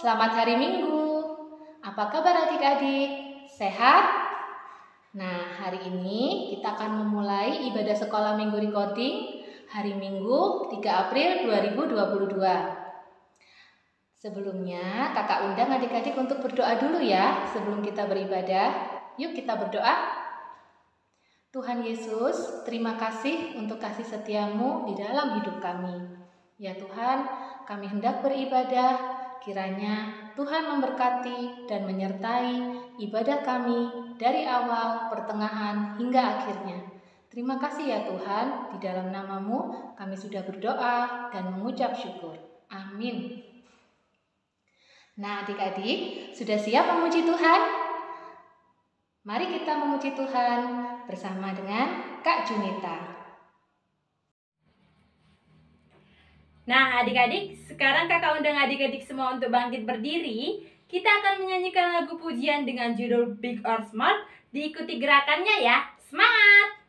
Selamat hari Minggu. Apa kabar adik-adik? Sehat? Nah, hari ini kita akan memulai ibadah sekolah minggu recording hari Minggu 3 April 2022. Sebelumnya, kakak undang adik-adik untuk berdoa dulu ya sebelum kita beribadah. Yuk kita berdoa. Tuhan Yesus, terima kasih untuk kasih setiamu di dalam hidup kami. Ya Tuhan, kami hendak beribadah, kiranya Tuhan memberkati dan menyertai ibadah kami dari awal, pertengahan, hingga akhirnya. Terima kasih ya Tuhan, di dalam namamu kami sudah berdoa dan mengucap syukur. Amin. Nah adik-adik, sudah siap memuji Tuhan? Mari kita memuji Tuhan bersama dengan Kak Junita. Nah, adik-adik, sekarang kakak undang adik-adik semua untuk bangkit berdiri. Kita akan menyanyikan lagu pujian dengan judul Big or Smart. Diikuti gerakannya ya. Semangat!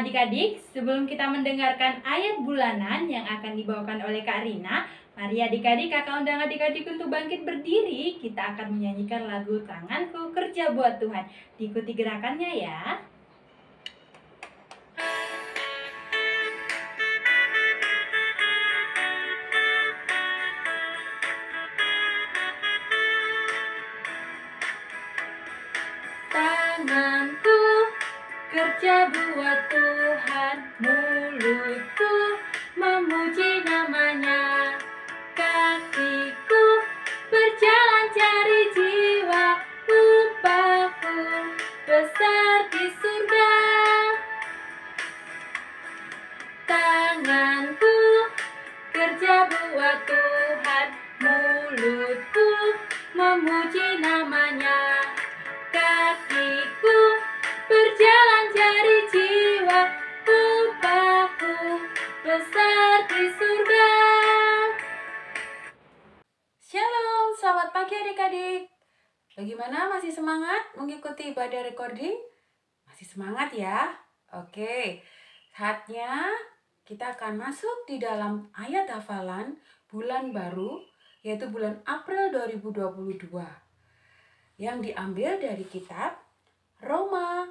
Adik-adik, sebelum kita mendengarkan ayat bulanan yang akan dibawakan oleh Kak Rina Mari adik-adik, kakak undang adik-adik untuk bangkit berdiri. Kita akan menyanyikan lagu Tanganku Kerja Buat Tuhan. Diikuti gerakannya ya Bagaimana masih semangat mengikuti ibadah recording? Masih semangat ya? Oke, saatnya kita akan masuk di dalam ayat hafalan bulan baru, yaitu bulan April 2022. Yang diambil dari kitab Roma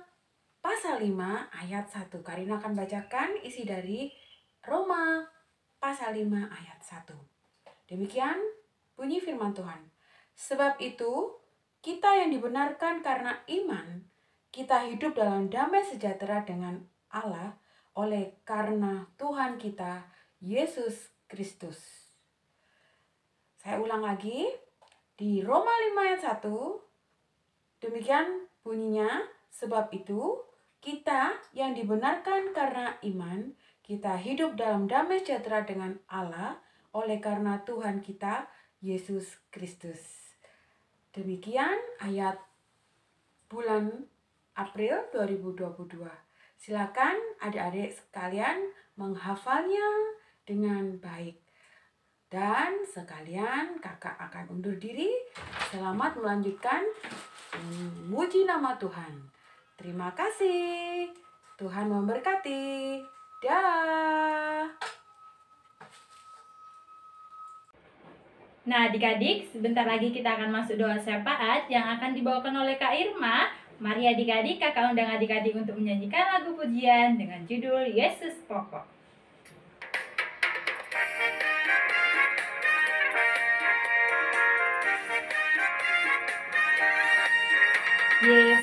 pasal 5 ayat 1. Karina akan bacakan isi dari Roma pasal 5 ayat 1. Demikian bunyi firman Tuhan. Sebab itu, kita yang dibenarkan karena iman, kita hidup dalam damai sejahtera dengan Allah oleh karena Tuhan kita, Yesus Kristus. Saya ulang lagi, di Roma 5 ayat 1, demikian bunyinya, sebab itu kita yang dibenarkan karena iman, kita hidup dalam damai sejahtera dengan Allah oleh karena Tuhan kita, Yesus Kristus. Demikian ayat bulan April 2022. Silakan adik-adik sekalian menghafalnya dengan baik. Dan sekalian kakak akan undur diri. Selamat melanjutkan memuji nama Tuhan. Terima kasih. Tuhan memberkati. Dah. Nah adik-adik, sebentar lagi kita akan masuk doa syafaat yang akan dibawakan oleh Kak Irma Mari adik-adik, kakak undang adik-adik untuk menyanyikan lagu pujian dengan judul Yesus Pokok. Yesus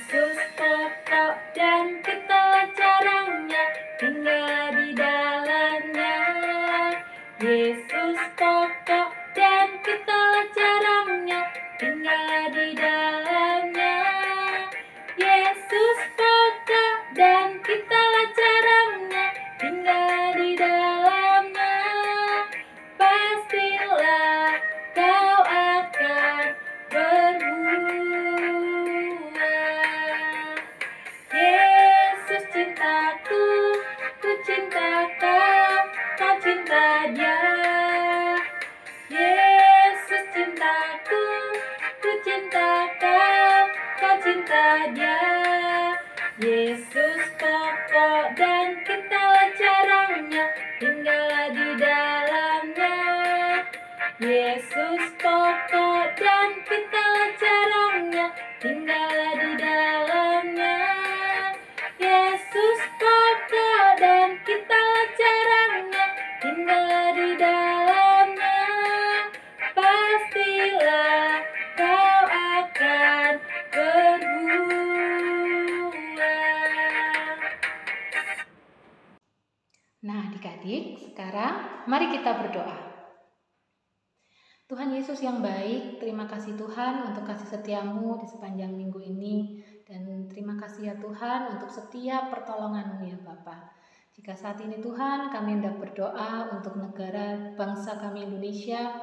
Tuhan untuk kasih setiamu di sepanjang minggu ini. Dan terima kasih ya Tuhan untuk setiap pertolonganmu ya Bapa. Jika saat ini Tuhan kami hendak berdoa untuk negara bangsa kami Indonesia,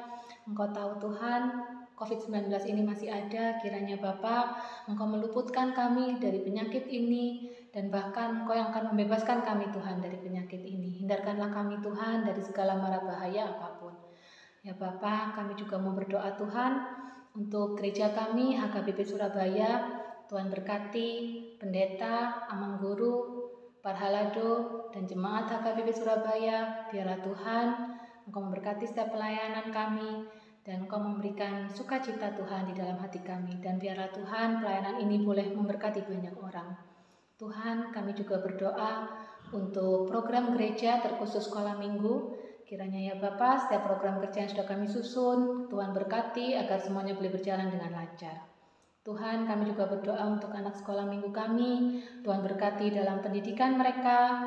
Engkau tahu Tuhan COVID-19 ini masih ada, kiranya Bapa Engkau meluputkan kami dari penyakit ini dan bahkan Engkau yang akan membebaskan kami Tuhan dari penyakit ini. Hindarkanlah kami Tuhan dari segala mara bahaya apa pun. Ya Bapa, kami juga mau berdoa Tuhan untuk gereja kami HKBP Surabaya. Tuhan berkati pendeta, amang guru, parhalado, dan jemaat HKBP Surabaya. Biarlah Tuhan Engkau memberkati setiap pelayanan kami dan Engkau memberikan sukacita Tuhan di dalam hati kami. Dan biarlah Tuhan pelayanan ini boleh memberkati banyak orang. Tuhan kami juga berdoa untuk program gereja terkhusus sekolah minggu. Kiranya ya Bapak, setiap program kerja yang sudah kami susun, Tuhan berkati agar semuanya boleh berjalan dengan lancar. Tuhan, kami juga berdoa untuk anak sekolah minggu kami. Tuhan berkati dalam pendidikan mereka.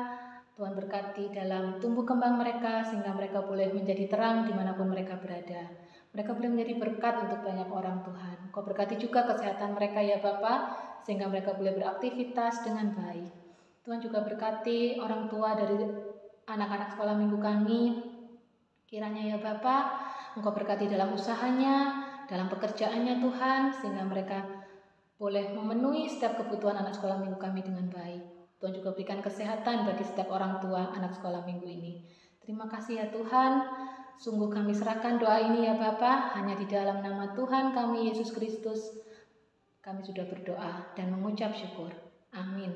Tuhan berkati dalam tumbuh kembang mereka sehingga mereka boleh menjadi terang di mana pun mereka berada. Mereka boleh menjadi berkat untuk banyak orang Tuhan. Kau berkati juga kesehatan mereka ya Bapak, sehingga mereka boleh beraktivitas dengan baik. Tuhan juga berkati orang tua dari anak-anak sekolah minggu kami. Kiranya ya Bapak, Engkau berkati dalam usahanya, dalam pekerjaannya Tuhan, sehingga mereka boleh memenuhi setiap kebutuhan anak sekolah minggu kami dengan baik. Tuhan juga berikan kesehatan bagi setiap orang tua anak sekolah minggu ini. Terima kasih ya Tuhan. Sungguh kami serahkan doa ini ya Bapa, hanya di dalam nama Tuhan kami Yesus Kristus. Kami sudah berdoa dan mengucap syukur. Amin.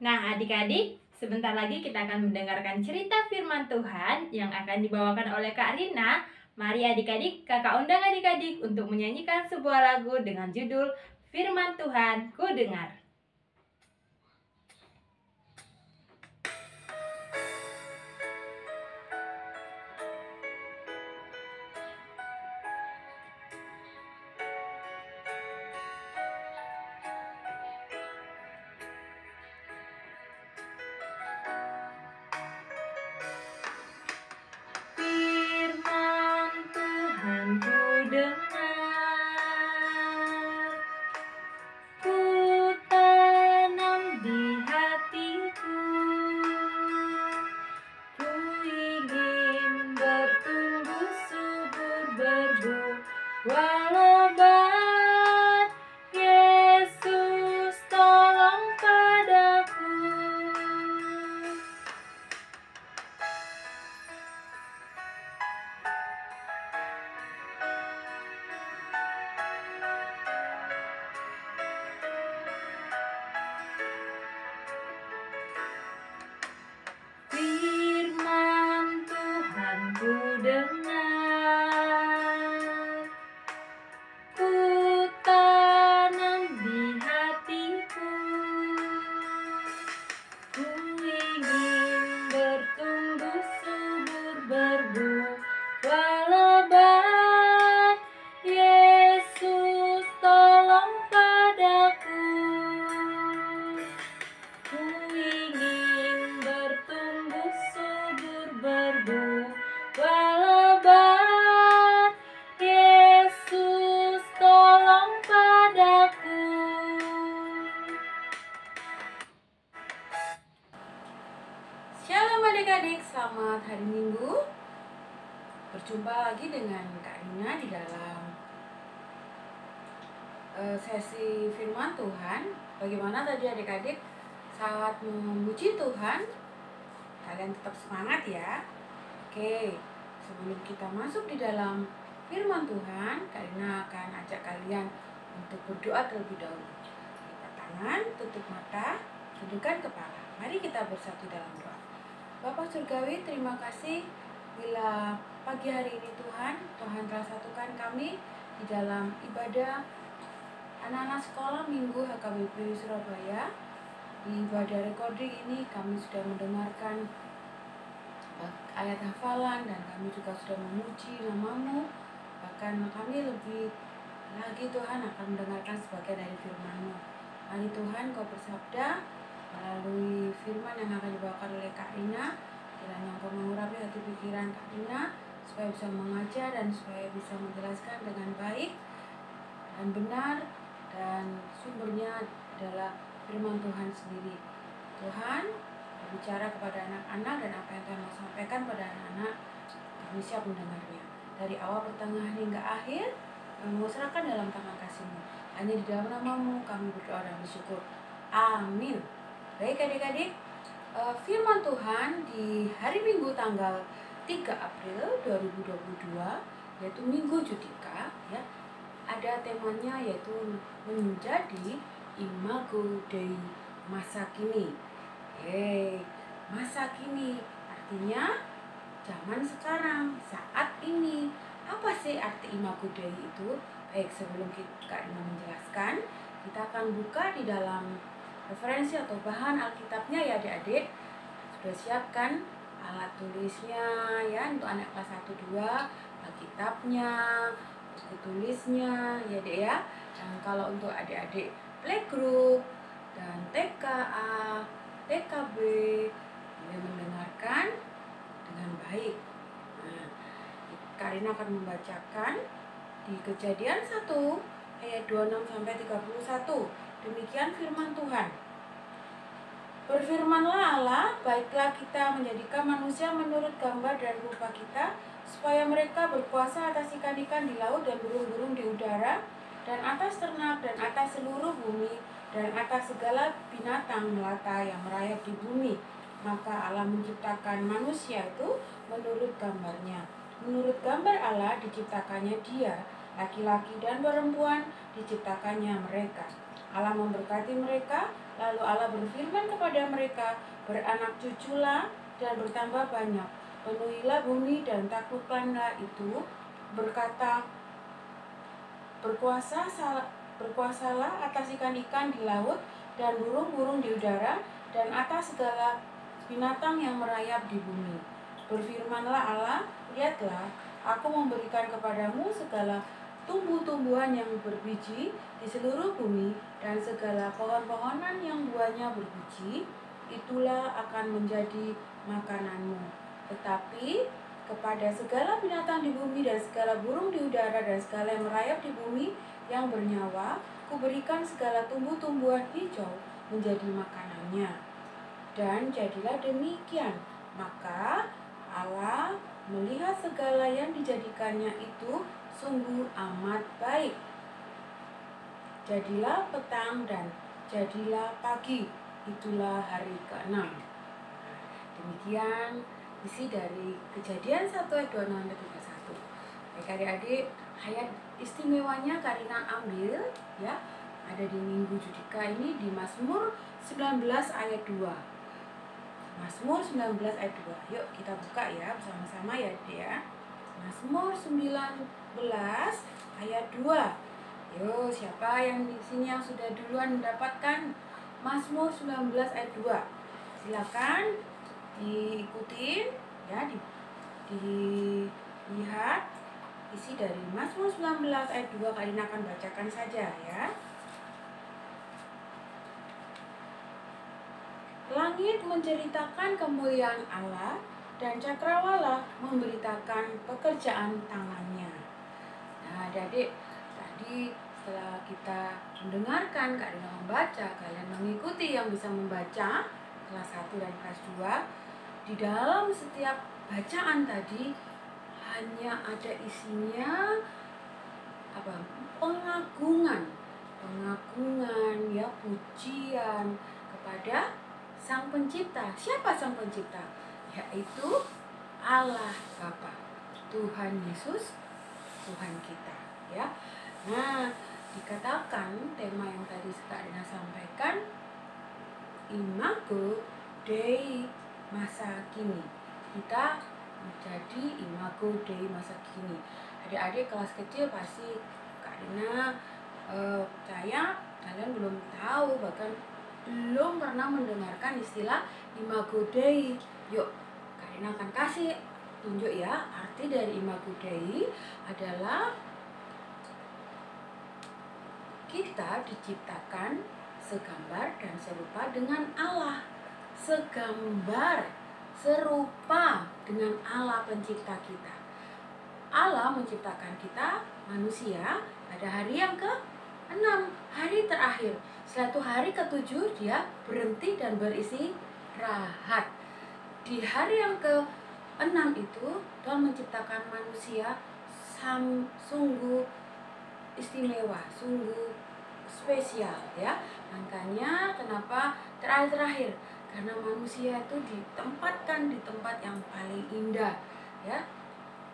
Nah, adik-adik, sebentar lagi kita akan mendengarkan cerita firman Tuhan yang akan dibawakan oleh Kak Rina. Mari adik-adik, kakak undang adik-adik untuk menyanyikan sebuah lagu dengan judul Firman Tuhan Ku Dengar. Berdoa terlebih dahulu. Lipat tangan, tutup mata, tundukkan kepala. Mari kita bersatu dalam doa. Bapak Surgawi, terima kasih bila Pagi hari ini Tuhan, Tuhan telah satukan kami di dalam ibadah anak-anak sekolah Minggu HKBP Surabaya. Di ibadah recording ini kami sudah mendengarkan ayat hafalan dan kami juga sudah memuji namamu. Bahkan kami lebih lagi Tuhan akan mendengarkan sebagian dari firman-Mu. Mari Tuhan kau bersabda melalui firman yang akan dibawakan oleh Kak Rina. Kiranya kau mengurapi hati pikiran Kak Rina supaya bisa mengajar dan supaya bisa menjelaskan dengan baik dan benar dan sumbernya adalah firman Tuhan sendiri. Tuhan berbicara kepada anak-anak dan apa yang Tuhan mau sampaikan pada anak-anak kami siap mendengarnya. Dari awal pertengahan hingga akhir kami serahkan dalam tangan kasihmu. Hanya di dalam namamu kami berdoa dan bersyukur. Amin. Baik adik-adik, eh, firman Tuhan di hari Minggu tanggal 3 April 2022 yaitu Minggu Judika ya ada temanya yaitu menjadi imago Dei masa kini. Hey, masa kini artinya zaman sekarang, saat ini. Apa sih arti imago Dei itu? Baik, sebelum kita menjelaskan, kita akan buka di dalam referensi atau bahan Alkitabnya ya adik-adik. Sudah siapkan alat tulisnya ya untuk anak kelas 1 2 Alkitabnya buku tulisnya ya dek ya dan kalau untuk adik-adik playgroup dan TKA TKB boleh mendengarkan dengan baik Karina akan membacakan di kejadian 1 ayat 26 sampai 31 demikian firman Tuhan Berfirmanlah Allah, baiklah kita menjadikan manusia menurut gambar dan rupa kita, supaya mereka berkuasa atas ikan-ikan di laut dan burung-burung di udara, dan atas ternak dan atas seluruh bumi, dan atas segala binatang melata yang merayap di bumi. Maka Allah menciptakan manusia itu menurut gambarnya. Menurut gambar Allah diciptakannya dia, laki-laki dan perempuan diciptakannya mereka. Allah memberkati mereka, lalu Allah berfirman kepada mereka, beranak cuculah dan bertambah banyak. Penuhilah bumi dan taklukkanlah itu, berkata, berkuasa berkuasalah atas ikan-ikan di laut dan burung-burung di udara dan atas segala binatang yang merayap di bumi. Berfirmanlah Allah, lihatlah, aku memberikan kepadamu segala tumbuh-tumbuhan yang berbiji di seluruh bumi dan segala pohon-pohonan yang buahnya berbiji, itulah akan menjadi makananmu. Tetapi kepada segala binatang di bumi dan segala burung di udara dan segala yang merayap di bumi yang bernyawa, kuberikan segala tumbuh-tumbuhan hijau menjadi makanannya. Dan jadilah demikian. Maka Allah melihat segala yang dijadikannya itu sungguh amat baik. Jadilah petang dan jadilah pagi, itulah hari ke-6. Demikian isi dari kejadian 1 ayat 26 sampai 31. Baik adik-adik, ayat istimewanya Karina ambil ya ada di Minggu Judika ini di Mazmur 19 ayat 2. Mazmur 19 ayat 2. Yuk kita buka ya bersama-sama ya dia. Mazmur 19 ayat 2. Yuk siapa yang di sini yang sudah duluan mendapatkan Mazmur 19 ayat 2. Silakan diikutin ya di dilihat isi dari Mazmur 19 ayat 2 kalian akan bacakan saja ya. Langit menceritakan kemuliaan Allah dan cakrawala memberitakan pekerjaan tangannya. Nah, adik tadi setelah kita mendengarkan, kalian membaca, kalian mengikuti yang bisa membaca kelas 1 dan kelas 2, di dalam setiap bacaan tadi hanya ada isinya apa pengagungan pengagungan ya pujian kepada sang pencipta. Siapa sang pencipta? Yaitu Allah Bapa Tuhan Yesus Tuhan kita ya. Nah dikatakan tema yang tadi Kak sampaikan imago Dei masa kini. Kita menjadi imago Dei masa kini. Adik-adik kelas kecil pasti Kak Dina eh, percaya kalian belum tahu bahkan belum pernah mendengarkan istilah imago Dei. Yuk, kalian akan kasih tunjuk ya. Arti dari imago Dei adalah kita diciptakan segambar dan serupa dengan Allah. Segambar, serupa dengan Allah pencipta kita. Allah menciptakan kita manusia pada hari yang ke enam hari terakhir itu hari ketujuh dia berhenti dan berisi rahat di hari yang ke enam itu Tuhan menciptakan manusia sam, sungguh istimewa sungguh spesial ya. Makanya kenapa terakhir-terakhir? Karena manusia itu ditempatkan di tempat yang paling indah ya.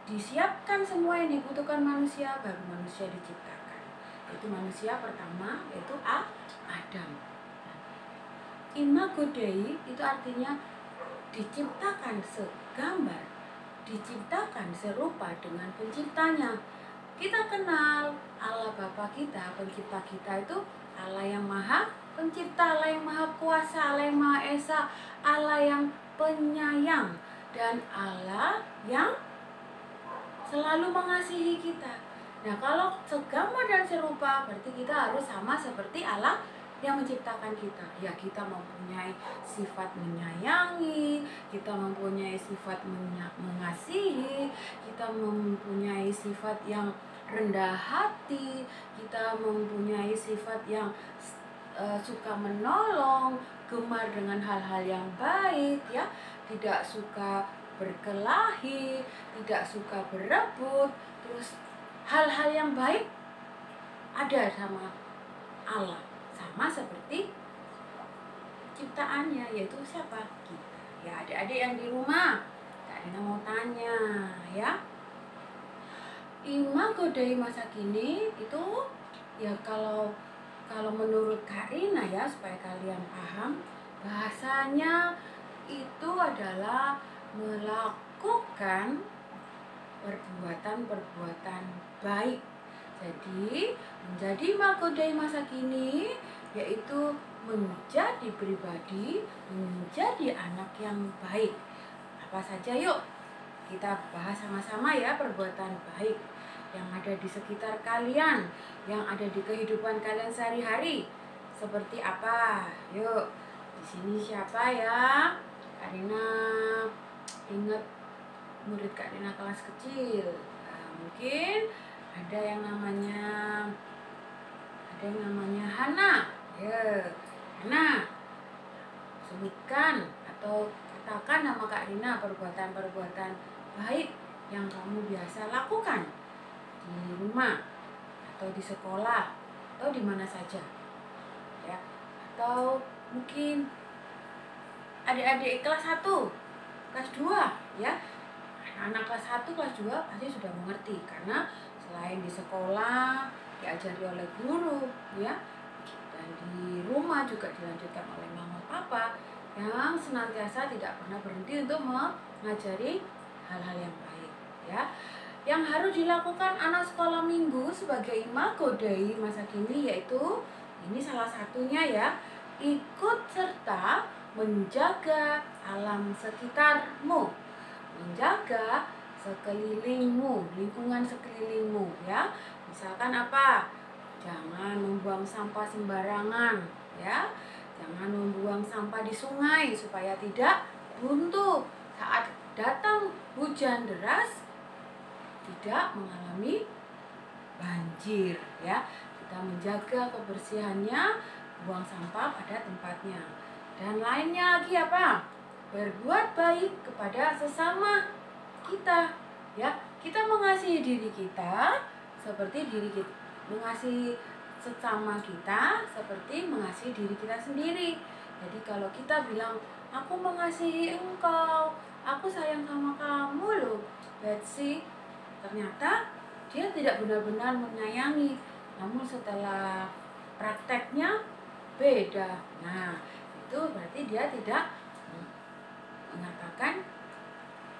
Disiapkan semua yang dibutuhkan manusia baru manusia diciptakan itu manusia pertama yaitu A, Adam. Imago Dei itu artinya diciptakan segambar, diciptakan serupa dengan penciptanya. Kita kenal Allah Bapa kita, pencipta kita itu Allah yang maha pencipta, Allah yang maha kuasa, Allah yang maha esa, Allah yang penyayang, dan Allah yang selalu mengasihi kita. Nah, kalau segambar dan serupa, berarti kita harus sama seperti Allah yang menciptakan kita. Ya, kita mempunyai sifat menyayangi, kita mempunyai sifat mengasihi, kita mempunyai sifat yang rendah hati, kita mempunyai sifat yang uh, suka menolong, gemar dengan hal-hal yang baik, ya, tidak suka berkelahi, tidak suka berebut, terus hal-hal yang baik ada sama Allah, sama seperti ciptaannya yaitu siapa kita. Ya adik-adik yang di rumah, Kak Rina mau tanya ya. Imago dari masa kini itu ya kalau kalau menurut Kak Rina ya supaya kalian paham bahasanya itu adalah melakukan perbuatan-perbuatan baik. Jadi, menjadi makodai masa kini yaitu menjadi pribadi, menjadi anak yang baik. Apa saja yuk? Kita bahas sama-sama ya perbuatan baik yang ada di sekitar kalian, yang ada di kehidupan kalian sehari-hari. Seperti apa? Yuk, di sini siapa ya? Karina ingat murid Kak Rina kelas kecil. Nah, mungkin ada yang namanya ada yang namanya Hana. Ya, Hana. Sebutkan atau katakan nama Kak Rina perbuatan-perbuatan baik yang kamu biasa lakukan di rumah atau di sekolah atau di mana saja. Ya. Atau mungkin adik-adik kelas 1, kelas 2 ya. Anak kelas 1, kelas 2 pasti sudah mengerti karena selain di sekolah diajari oleh guru ya dan di rumah juga dilanjutkan oleh mama papa yang senantiasa tidak pernah berhenti untuk mengajari hal-hal yang baik ya. Yang harus dilakukan anak sekolah minggu sebagai imago dei masa kini yaitu ini salah satunya ya ikut serta menjaga alam sekitarmu menjaga sekelilingmu lingkungan sekelilingmu ya. Misalkan apa? Jangan membuang sampah sembarangan ya. Jangan membuang sampah di sungai supaya tidak buntu saat datang hujan deras tidak mengalami banjir ya. Kita menjaga kebersihannya buang sampah pada tempatnya. Dan lainnya lagi apa berbuat baik kepada sesama kita ya. Kita mengasihi diri kita seperti diri kita mengasihi sesama kita seperti mengasihi diri kita sendiri. Jadi kalau kita bilang aku mengasihi engkau aku sayang sama kamu loh Betsy ternyata dia tidak benar-benar menyayangi. Namun setelah prakteknya beda. Nah itu berarti dia tidak mengatakan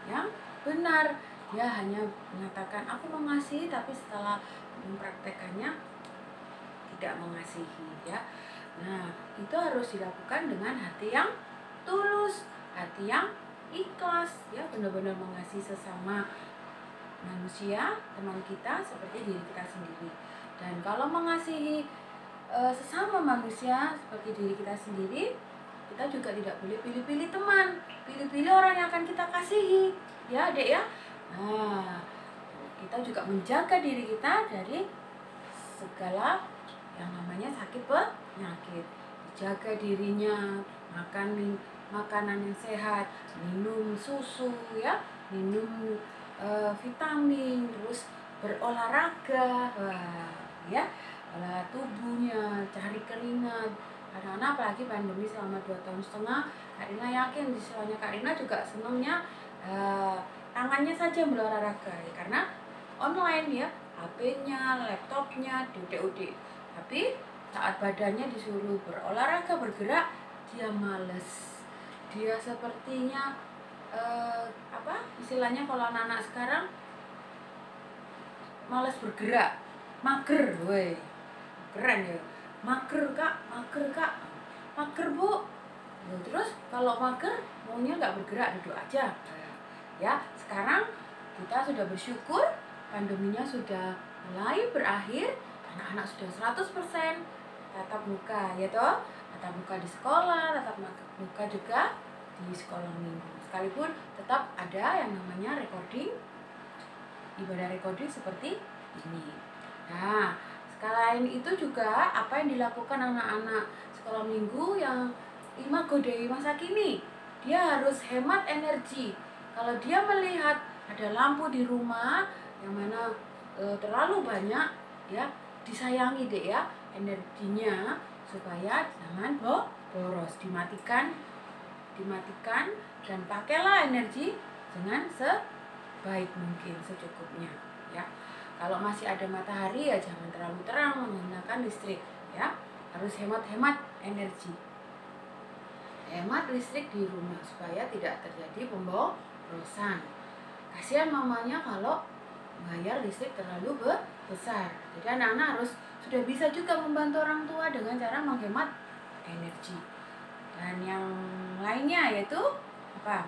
yang benar. Dia hanya mengatakan aku mengasihi tapi setelah mempraktekannya tidak mengasihi ya. Nah itu harus dilakukan dengan hati yang tulus hati yang ikhlas ya. Benar-benar mengasihi sesama manusia teman kita seperti diri kita sendiri. Dan kalau mengasihi e, sesama manusia seperti diri kita sendiri kita juga tidak boleh pilih-pilih teman. Pilih-pilih orang yang akan kita kasihi. Ya dek ya? Nah kita juga menjaga diri kita dari segala yang namanya sakit penyakit. Jaga dirinya makan makanan yang sehat minum susu ya. Minum uh, vitamin terus berolahraga wah ya. Olah tubuhnya cari keringat karena apalagi pandemi selama dua tahun setengah Kak Rina yakin di selanya Kak Rina juga senangnya uh, tangannya saja berolahraga ya karena online ya HP-nya, laptopnya, DUD tapi saat badannya disuruh berolahraga bergerak dia males. Dia sepertinya uh, apa istilahnya kalau anak-anak sekarang malas bergerak. Mager weh keren ya mager kak. Mager kak. Mager bu. Terus kalau mager maunya nggak bergerak duduk aja. Ya sekarang kita sudah bersyukur pandeminya sudah mulai berakhir anak-anak sudah 100% tatap muka ya toh? Tatap muka di sekolah tatap muka juga di sekolah minggu. Sekalipun tetap ada yang namanya recording ibadah recording seperti ini. Nah sekalian itu juga apa yang dilakukan anak-anak sekolah minggu yang imago dari masa kini dia harus hemat energi. Kalau dia melihat ada lampu di rumah yang mana e, terlalu banyak ya disayangi deh ya energinya supaya jangan bo boros. Dimatikan dimatikan dan pakailah energi dengan sebaik mungkin secukupnya ya kalau masih ada matahari ya jangan terlalu terang menggunakan listrik ya. Harus hemat-hemat energi. Hemat listrik di rumah supaya tidak terjadi pemborosan. Kasihan mamanya kalau bayar listrik terlalu besar. Jadi anak-anak harus sudah bisa juga membantu orang tua dengan cara menghemat energi. Dan yang lainnya yaitu apa?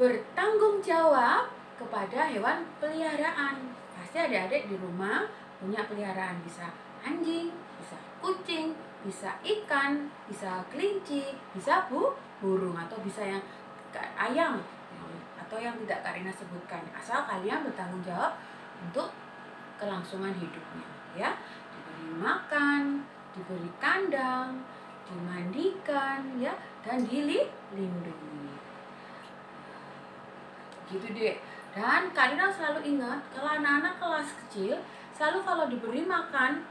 Bertanggung jawab kepada hewan peliharaan. Pasti adik-adik di rumah punya peliharaan. Bisa anjing bisa kucing bisa ikan bisa kelinci bisa bu burung atau bisa yang ayam atau yang tidak Karina sebutkan. Asal kalian bertanggung jawab untuk kelangsungan hidupnya ya. Diberi makan diberi kandang dimandikan ya dan dilindungi. Gitu deh dan Karina selalu ingat kalau anak-anak kelas kecil selalu kalau diberi makan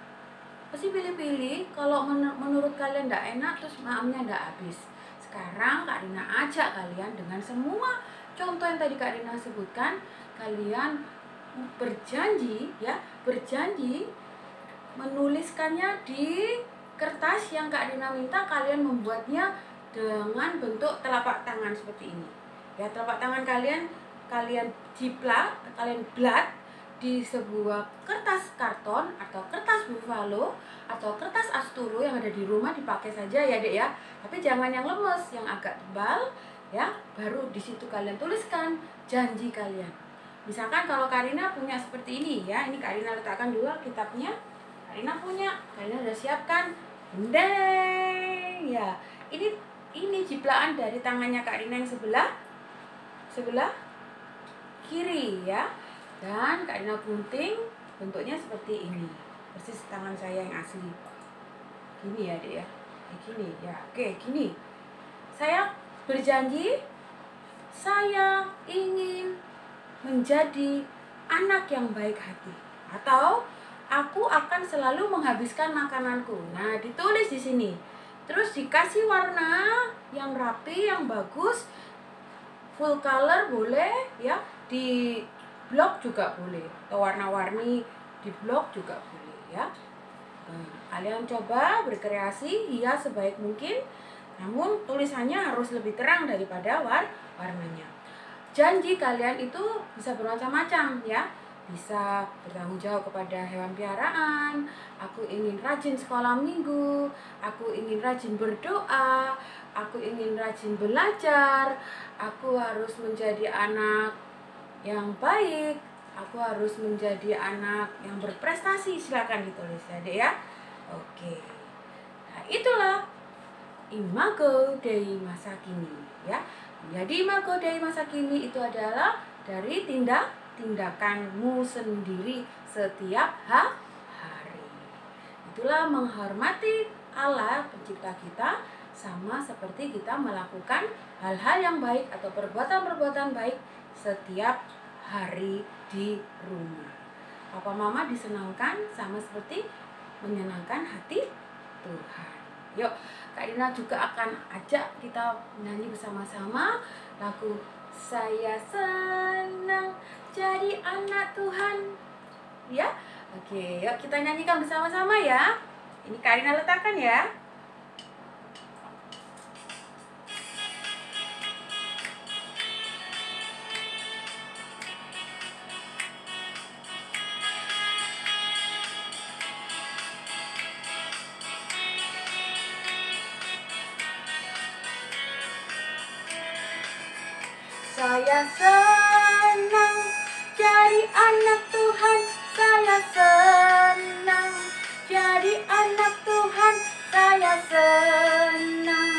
pasti pilih-pilih kalau men menurut kalian tidak enak terus maamnya tidak habis. Sekarang Kak Rina ajak kalian dengan semua contoh yang tadi Kak Rina sebutkan. Kalian berjanji ya berjanji menuliskannya di kertas yang Kak Rina minta kalian membuatnya dengan bentuk telapak tangan seperti ini. Ya telapak tangan kalian kalian jiplak kalian blat di sebuah kertas karton atau kertas buffalo atau kertas asturo yang ada di rumah dipakai saja ya dek ya. Tapi jangan yang lemes yang agak tebal ya baru di situ kalian tuliskan janji kalian. Misalkan kalau Karina punya seperti ini ya ini Karina letakkan dulu kitabnya Karina punya Karina sudah siapkan deng ya. Ini ini jiplaan dari tangannya Karina yang sebelah sebelah kiri ya. Dan Karina gunting bentuknya seperti ini. Persis tangan saya yang asli. Gini ya dek ya. Kayak gini ya. Oke gini. Saya berjanji saya ingin menjadi anak yang baik hati. Atau aku akan selalu menghabiskan makananku. Nah, ditulis di sini. Terus dikasih warna yang rapi, yang bagus. Full color boleh ya, di blok juga boleh. Atau warna-warni di blok juga boleh ya. Nah, kalian coba berkreasi hias sebaik mungkin namun tulisannya harus lebih terang daripada war warnanya. Janji kalian itu bisa bermacam-macam ya. Bisa bertanggung jawab kepada hewan piaraan, aku ingin rajin sekolah minggu, aku ingin rajin berdoa, aku ingin rajin belajar, aku harus menjadi anak yang baik, aku harus menjadi anak yang berprestasi. Silakan ditulis ya, Dek ya. Oke. Nah, itulah imago dari masa kini ya. Jadi imago dari masa kini itu adalah dari tindak tindakanmu sendiri setiap ha hari. Itulah menghormati Allah pencipta kita sama seperti kita melakukan hal-hal yang baik atau perbuatan-perbuatan baik setiap hari di rumah. Papa mama disenangkan sama seperti menyenangkan hati Tuhan. Yuk, Kak Dina juga akan ajak kita menyanyi bersama-sama lagu Saya Senang Jadi Anak Tuhan. Ya, oke, yuk kita nyanyikan bersama-sama ya. Ini Kak Dina letakkan ya. Saya senang jadi anak Tuhan. Saya senang jadi anak Tuhan. Saya senang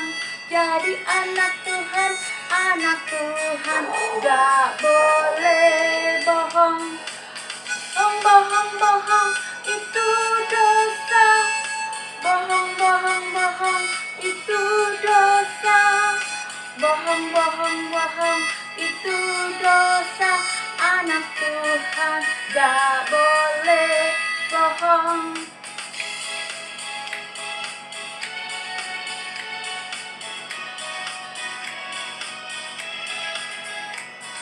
jadi anak Tuhan. Anak Tuhan gak boleh bohong. Bohong, bohong, bohong itu dosa. Bohong, bohong, bohong itu dosa. Bohong bohong, bohong, Itu dosa anak Tuhan Gak boleh bohong.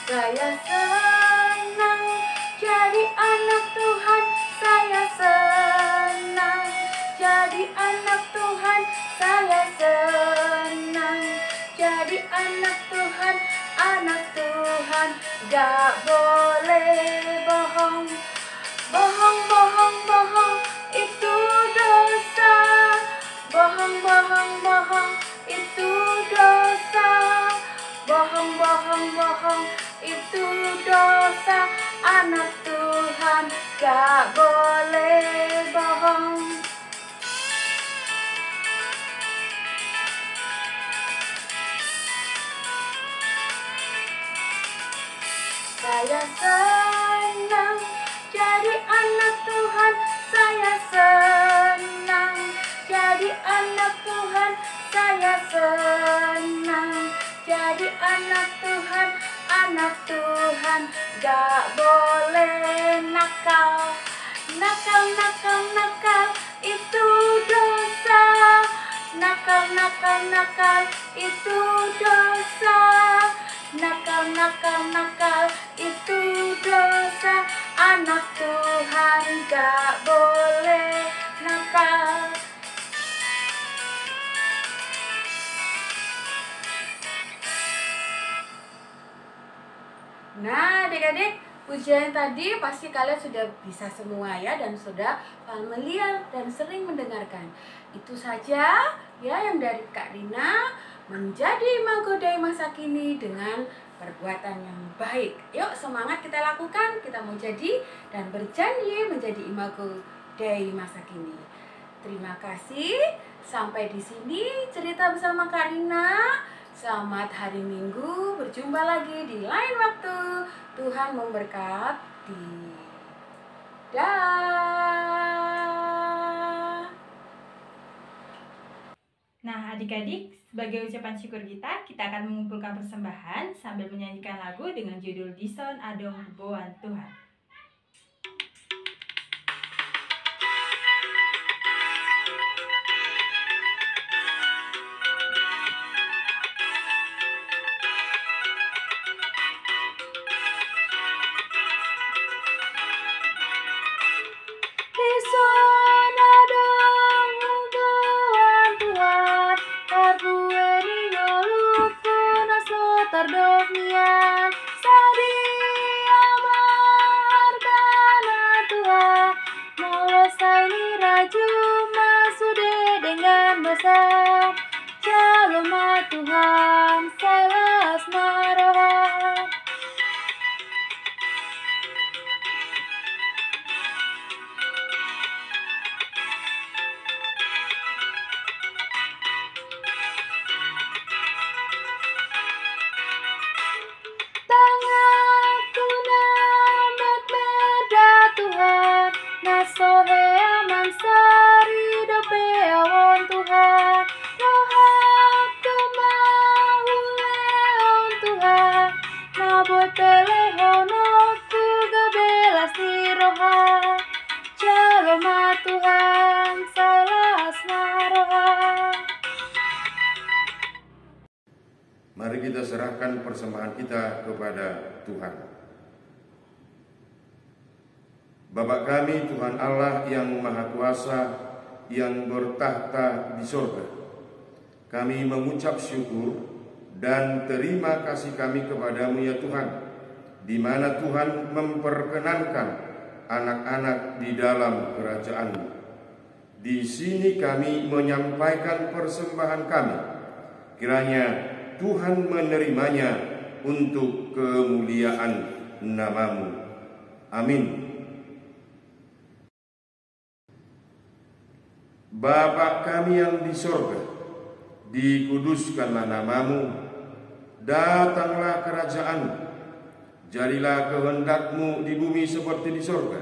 Saya senang jadi anak Tuhan Saya senang jadi anak Tuhan Saya senang jadi anak Tuhan Tuhan gak gak boleh nakal Nakal, nakal, nakal itu dosa. Nakal, nakal, nakal itu dosa. Nakal, nakal, nakal itu dosa. Anak Tuhan gak boleh nakal Nah adik-adik Pujian tadi pasti kalian sudah bisa semua ya dan sudah familiar dan sering mendengarkan. Itu saja ya yang dari Kak Rina menjadi manggodai masa kini dengan perbuatan yang baik. Yuk semangat kita lakukan, kita mau jadi dan berjanji menjadi imago Dei masa kini. Terima kasih. Sampai di sini cerita bersama Kak Rina. Selamat hari Minggu. Berjumpa lagi di lain waktu. Tuhan memberkati. Dah. Nah, adik-adik, sebagai ucapan syukur kita, kita akan mengumpulkan persembahan sambil menyanyikan lagu dengan judul Dison Adong Boan Tuhan. Di serahkan persembahan kita kepada Tuhan. Bapak kami Tuhan Allah yang Maha Kuasa yang bertahta di sorga. Kami mengucap syukur dan terima kasih kami kepadamu ya Tuhan, di mana Tuhan memperkenankan anak-anak di dalam kerajaan-Mu. Di sini kami menyampaikan persembahan kami. Kiranya Tuhan menerimanya untuk kemuliaan namamu. Amin. Bapa kami yang di sorga, dikuduskanlah namamu, datanglah kerajaanmu, jadilah kehendakmu di bumi seperti di sorga.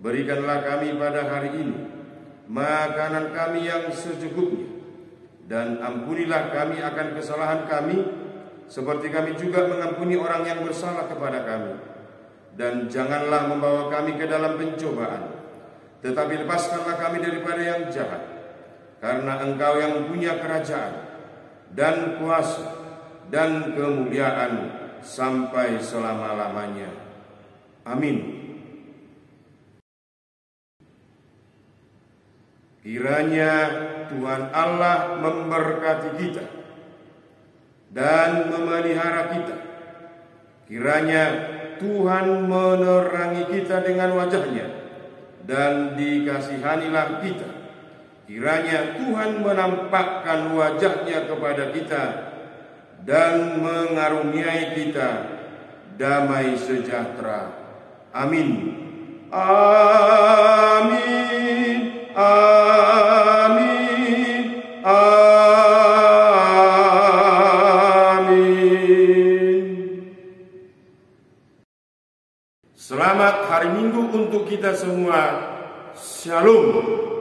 Berikanlah kami pada hari ini makanan kami yang secukupnya, dan ampunilah kami akan kesalahan kami seperti kami juga mengampuni orang yang bersalah kepada kami. Dan janganlah membawa kami ke dalam pencobaan, tetapi lepaskanlah kami daripada yang jahat. Karena engkau yang punya kerajaan, dan kuasa, dan kemuliaan sampai selama-lamanya. Amin. Kiranya Tuhan Allah memberkati kita dan memelihara kita. Kiranya Tuhan menerangi kita dengan wajahnya dan dikasihanilah kita. Kiranya Tuhan menampakkan wajahnya kepada kita dan mengaruniai kita damai sejahtera. Amin. Amin. Selamat hari Minggu untuk kita semua. Shalom.